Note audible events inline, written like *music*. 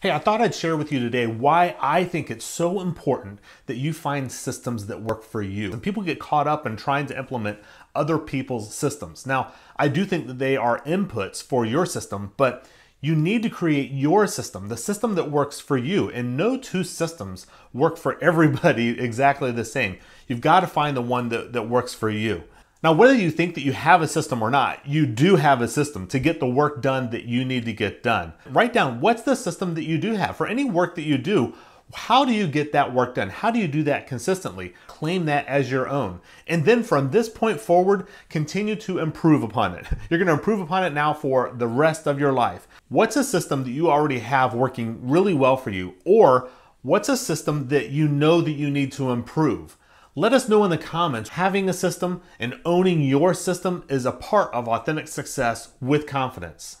Hey, I thought I'd share with you today why I think it's so important that you find systems that work for you. And people get caught up in trying to implement other people's systems. Now, I do think that they are inputs for your system, but you need to create your system, the system that works for you. And no two systems work for *laughs* everybody exactly the same. You've got to find the one that, that works for you. Now, whether you think that you have a system or not, you do have a system to get the work done that you need to get done. Write down what's the system that you do have. For any work that you do, how do you get that work done? How do you do that consistently? Claim that as your own. And then from this point forward, continue to improve upon it. *laughs* You're going to improve upon it now for the rest of your life. What's a system that you already have working really well for you? Or what's a system that you know that you need to improve? Let us know in the comments. Having a system and owning your system is a part of authentic success with confidence.